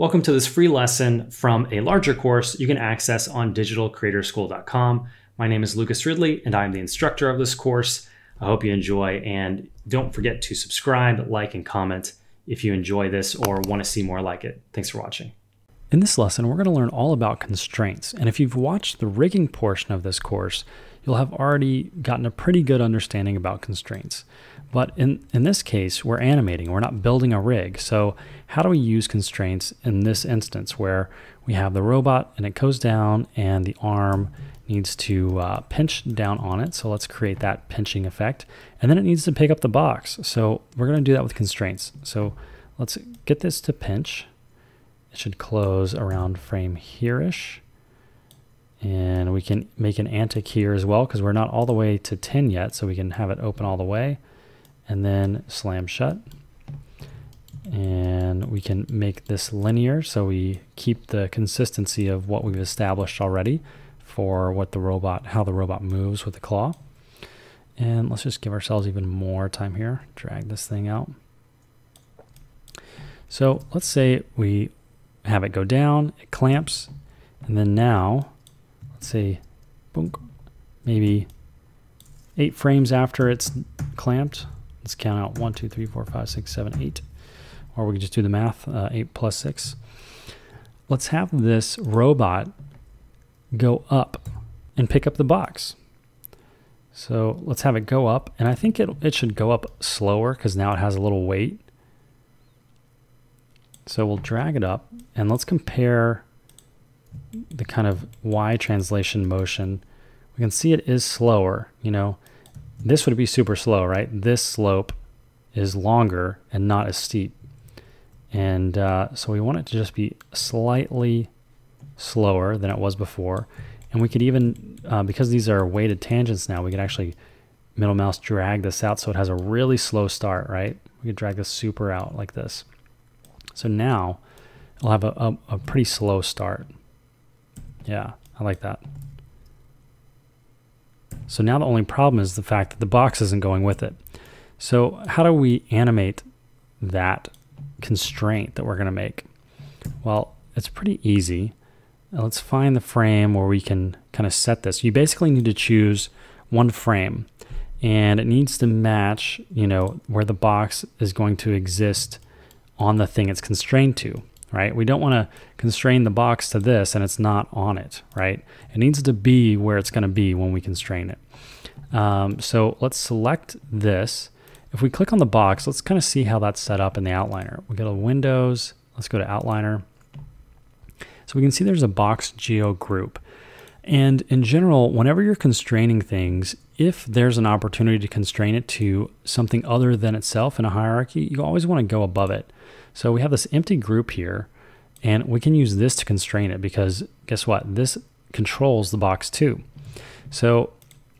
Welcome to this free lesson from a larger course you can access on digitalcreatorschool.com. My name is Lucas Ridley and I'm the instructor of this course. I hope you enjoy and don't forget to subscribe, like, and comment if you enjoy this or want to see more like it. Thanks for watching. In this lesson, we're going to learn all about constraints. And if you've watched the rigging portion of this course, you'll have already gotten a pretty good understanding about constraints. But in, in this case, we're animating, we're not building a rig. So how do we use constraints in this instance where we have the robot and it goes down and the arm needs to uh, pinch down on it. So let's create that pinching effect. And then it needs to pick up the box. So we're going to do that with constraints. So let's get this to pinch. It should close around frame here-ish. And we can make an antic here as well because we're not all the way to 10 yet. So we can have it open all the way and then slam shut. And we can make this linear so we keep the consistency of what we've established already for what the robot, how the robot moves with the claw. And let's just give ourselves even more time here. Drag this thing out. So let's say we have it go down, it clamps, and then now, let's say, boom, maybe eight frames after it's clamped, Let's count out one, two, three, four, five, six, seven, eight. Or we can just do the math, uh, 8 plus 6. Let's have this robot go up and pick up the box. So let's have it go up. And I think it, it should go up slower because now it has a little weight. So we'll drag it up and let's compare the kind of Y translation motion. We can see it is slower, you know, this would be super slow, right? This slope is longer and not as steep. And uh, so we want it to just be slightly slower than it was before. And we could even, uh, because these are weighted tangents now, we could actually middle mouse drag this out so it has a really slow start, right? We could drag this super out like this. So now it'll have a, a, a pretty slow start. Yeah, I like that. So now the only problem is the fact that the box isn't going with it. So how do we animate that constraint that we're going to make? Well, it's pretty easy. Now let's find the frame where we can kind of set this. You basically need to choose one frame and it needs to match, you know, where the box is going to exist on the thing it's constrained to right? We don't want to constrain the box to this and it's not on it, right? It needs to be where it's going to be when we constrain it. Um, so let's select this. If we click on the box, let's kind of see how that's set up in the outliner. We go to Windows, let's go to Outliner. So we can see there's a box geo group. And in general, whenever you're constraining things, if there's an opportunity to constrain it to something other than itself in a hierarchy, you always want to go above it. So we have this empty group here, and we can use this to constrain it because guess what? This controls the box too. So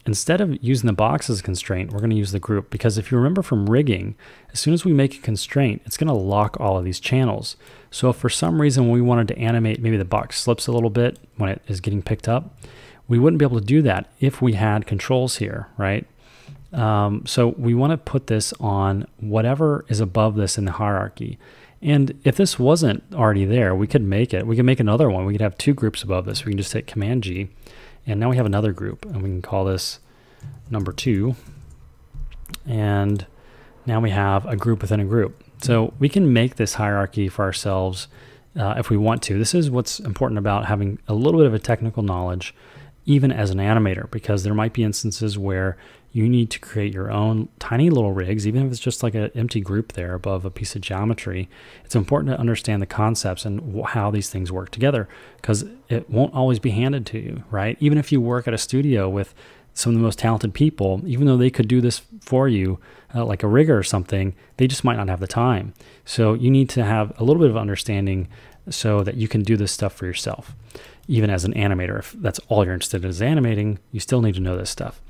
instead of using the box as a constraint, we're going to use the group because if you remember from rigging, as soon as we make a constraint, it's going to lock all of these channels. So if for some reason we wanted to animate, maybe the box slips a little bit when it is getting picked up, we wouldn't be able to do that if we had controls here, right? Um, so we want to put this on whatever is above this in the hierarchy. And if this wasn't already there, we could make it. We could make another one. We could have two groups above this. We can just hit Command G, and now we have another group, and we can call this number two. And now we have a group within a group. So we can make this hierarchy for ourselves uh, if we want to. This is what's important about having a little bit of a technical knowledge, even as an animator, because there might be instances where you need to create your own tiny little rigs, even if it's just like an empty group there above a piece of geometry. It's important to understand the concepts and how these things work together because it won't always be handed to you, right? Even if you work at a studio with some of the most talented people, even though they could do this for you, uh, like a rigger or something, they just might not have the time. So you need to have a little bit of understanding so that you can do this stuff for yourself. Even as an animator, if that's all you're interested in is animating, you still need to know this stuff.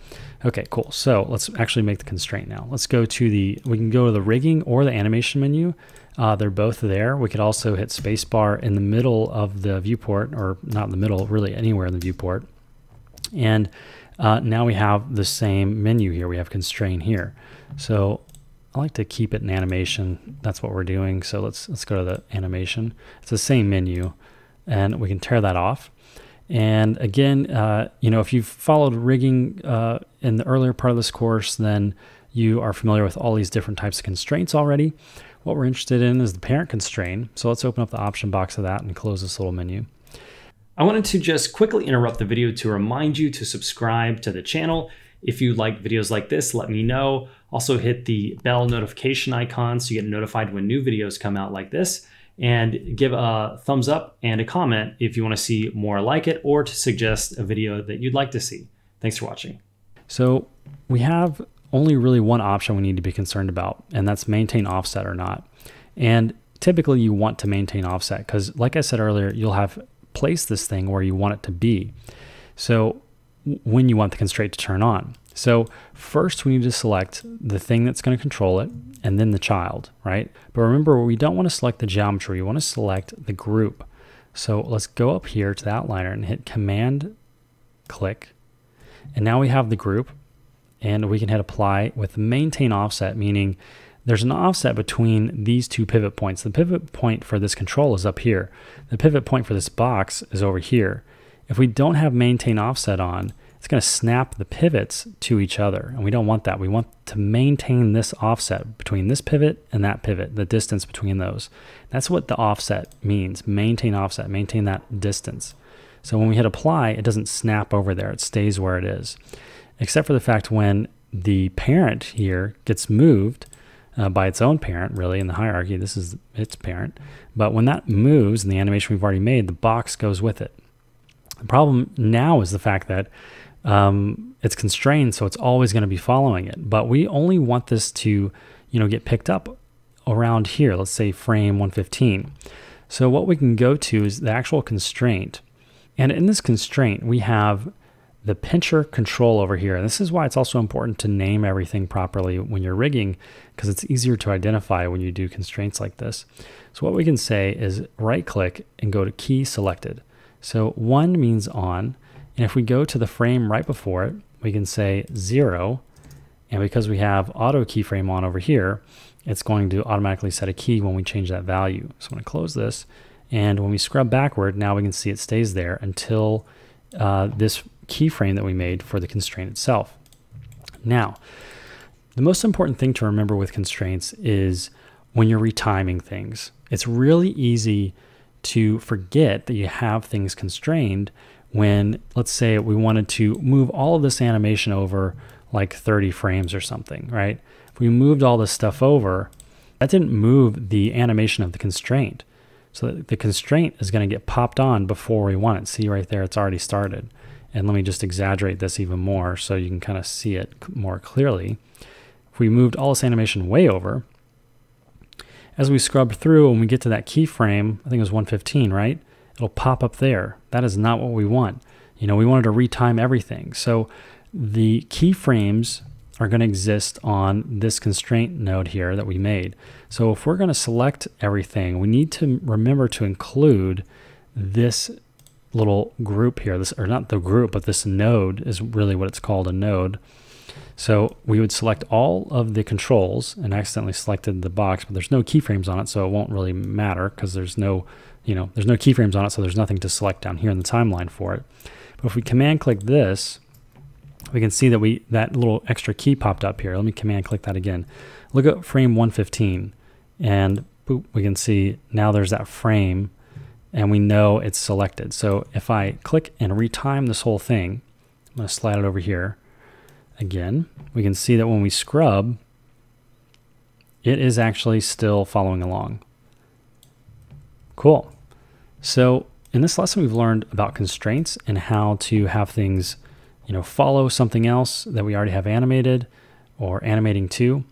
Okay, cool. So let's actually make the constraint now. Let's go to the, we can go to the rigging or the animation menu. Uh, they're both there. We could also hit spacebar in the middle of the viewport, or not in the middle, really anywhere in the viewport. And uh, now we have the same menu here. We have constraint here. So I like to keep it in animation. That's what we're doing. So let's let's go to the animation. It's the same menu, and we can tear that off. And again, uh, you know, if you've followed rigging uh, in the earlier part of this course, then you are familiar with all these different types of constraints already. What we're interested in is the parent constraint. So let's open up the option box of that and close this little menu. I wanted to just quickly interrupt the video to remind you to subscribe to the channel. If you like videos like this, let me know. Also hit the bell notification icon so you get notified when new videos come out like this and give a thumbs up and a comment if you want to see more like it or to suggest a video that you'd like to see. Thanks for watching. So we have only really one option we need to be concerned about, and that's maintain offset or not. And typically you want to maintain offset because like I said earlier, you'll have placed this thing where you want it to be. So when you want the constraint to turn on. So first we need to select the thing that's going to control it and then the child, right? But remember, we don't want to select the geometry. We want to select the group. So let's go up here to the outliner and hit command click. And now we have the group and we can hit apply with maintain offset, meaning there's an offset between these two pivot points. The pivot point for this control is up here. The pivot point for this box is over here. If we don't have maintain offset on, it's going to snap the pivots to each other. And we don't want that. We want to maintain this offset between this pivot and that pivot, the distance between those. That's what the offset means. Maintain offset, maintain that distance. So when we hit apply, it doesn't snap over there. It stays where it is except for the fact when the parent here gets moved uh, by its own parent, really, in the hierarchy, this is its parent. But when that moves in the animation we've already made, the box goes with it. The problem now is the fact that um, it's constrained, so it's always going to be following it. But we only want this to, you know, get picked up around here. Let's say frame 115. So what we can go to is the actual constraint. And in this constraint, we have the pincher control over here. And this is why it's also important to name everything properly when you're rigging, because it's easier to identify when you do constraints like this. So what we can say is right click and go to key selected. So one means on, and if we go to the frame right before it, we can say zero. And because we have auto keyframe on over here, it's going to automatically set a key when we change that value. So I'm to close this. And when we scrub backward, now we can see it stays there until uh, this keyframe that we made for the constraint itself. Now, the most important thing to remember with constraints is when you're retiming things. It's really easy to forget that you have things constrained when, let's say, we wanted to move all of this animation over like 30 frames or something, right? If we moved all this stuff over, that didn't move the animation of the constraint. So the constraint is going to get popped on before we want it. See right there, it's already started. And let me just exaggerate this even more so you can kind of see it more clearly. If we moved all this animation way over, as we scrub through and we get to that keyframe, I think it was 115, right? It'll pop up there. That is not what we want. You know, we wanted to retime everything. So the keyframes are going to exist on this constraint node here that we made. So if we're going to select everything, we need to remember to include this little group here, this or not the group, but this node is really what it's called a node. So we would select all of the controls and accidentally selected the box, but there's no keyframes on it, so it won't really matter because there's no, you know, there's no keyframes on it, so there's nothing to select down here in the timeline for it. But if we command click this, we can see that we that little extra key popped up here. Let me command click that again. Look at frame 115 and boop, we can see now there's that frame and we know it's selected. So if I click and retime this whole thing, I'm to slide it over here. Again, we can see that when we scrub, it is actually still following along. Cool. So in this lesson, we've learned about constraints and how to have things, you know, follow something else that we already have animated or animating to.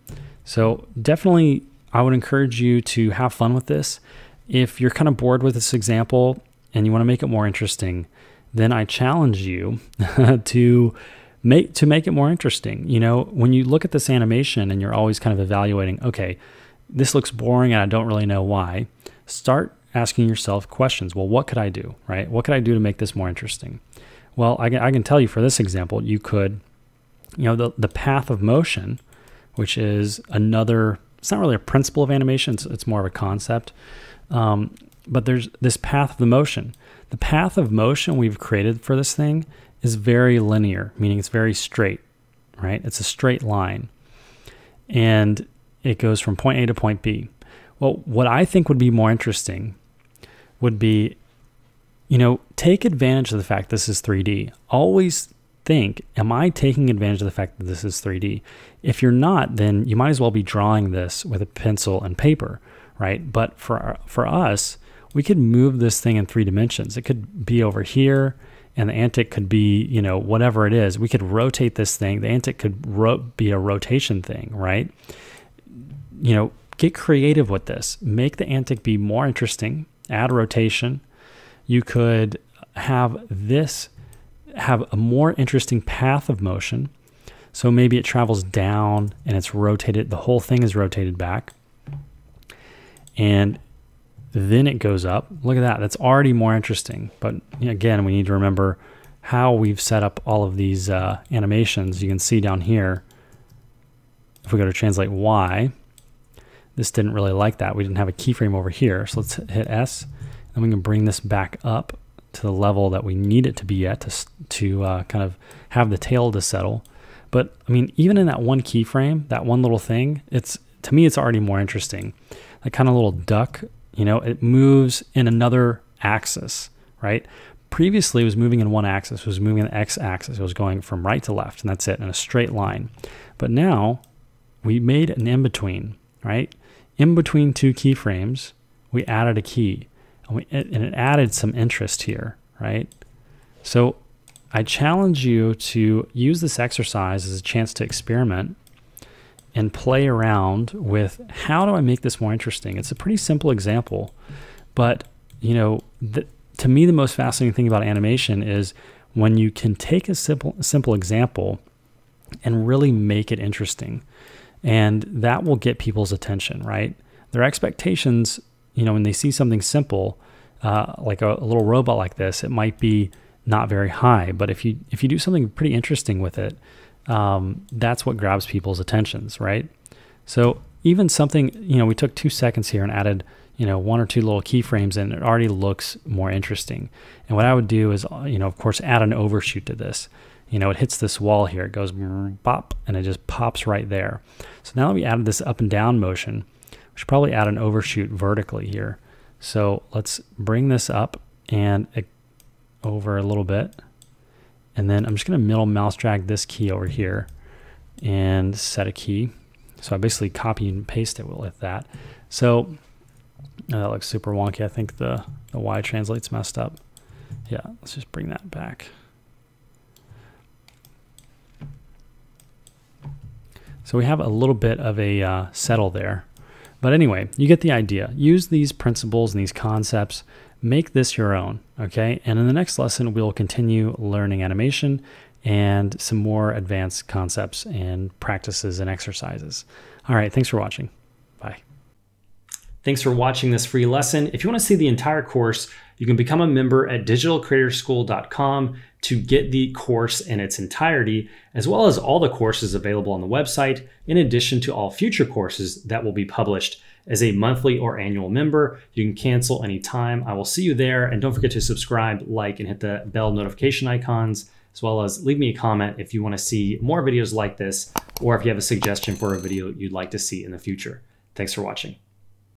So definitely, I would encourage you to have fun with this. If you're kind of bored with this example and you want to make it more interesting, then I challenge you to make to make it more interesting. You know, when you look at this animation and you're always kind of evaluating, okay, this looks boring and I don't really know why. Start asking yourself questions. Well, what could I do, right? What could I do to make this more interesting? Well, I can, I can tell you for this example, you could, you know, the, the path of motion which is another, it's not really a principle of animation, it's, it's more of a concept. Um, but there's this path of the motion. The path of motion we've created for this thing is very linear, meaning it's very straight, right? It's a straight line. And it goes from point A to point B. Well, what I think would be more interesting would be, you know, take advantage of the fact this is 3D. Always think, am I taking advantage of the fact that this is 3D? If you're not, then you might as well be drawing this with a pencil and paper, right? But for for us, we could move this thing in three dimensions. It could be over here, and the antic could be, you know, whatever it is. We could rotate this thing. The antic could be a rotation thing, right? You know, get creative with this. Make the antic be more interesting. Add rotation. You could have this have a more interesting path of motion. So maybe it travels down and it's rotated, the whole thing is rotated back. And then it goes up. Look at that. That's already more interesting. But again, we need to remember how we've set up all of these uh, animations. You can see down here, if we go to translate Y, this didn't really like that. We didn't have a keyframe over here. So let's hit S, and we can bring this back up to the level that we need it to be at to, to uh, kind of have the tail to settle. But I mean, even in that one keyframe, that one little thing, it's to me, it's already more interesting. That kind of little duck, you know, it moves in another axis, right? Previously, it was moving in one axis, was moving in the x axis, it was going from right to left, and that's it, in a straight line. But now we made an in between, right? In between two keyframes, we added a key and, we, and it added some interest here, right? So I challenge you to use this exercise as a chance to experiment and play around with how do I make this more interesting? It's a pretty simple example, but you know, the, to me, the most fascinating thing about animation is when you can take a simple, simple example and really make it interesting. And that will get people's attention, right? Their expectations you know, when they see something simple, uh, like a, a, little robot like this, it might be not very high. But if you if you do something pretty interesting with it, um, that's what grabs people's attentions, right? So even something, you know, we took two seconds here and added, you know, one or two little keyframes, and it already looks more interesting. And what I would do is, uh, you know, of course, add an overshoot to this. You know, it hits this wall here, it goes pop, and it just pops right there. So now that we added this up and down motion, we should probably add an overshoot vertically here. So let's bring this up and over a little bit. And then I'm just going to middle mouse drag this key over here and set a key. So I basically copy and paste it with that. So uh, that looks super wonky. I think the, the Y translates messed up. Yeah, let's just bring that back. So we have a little bit of a uh, settle there. But anyway, you get the idea. Use these principles and these concepts, make this your own, okay? And in the next lesson, we'll continue learning animation and some more advanced concepts and practices and exercises. All right, thanks for watching. Bye. Thanks for watching this free lesson. If you want to see the entire course, you can become a member at digitalcreatorschool.com to get the course in its entirety, as well as all the courses available on the website, in addition to all future courses that will be published. As a monthly or annual member, you can cancel anytime. I will see you there. And don't forget to subscribe, like, and hit the bell notification icons, as well as leave me a comment if you want to see more videos like this, or if you have a suggestion for a video you'd like to see in the future. Thanks for watching.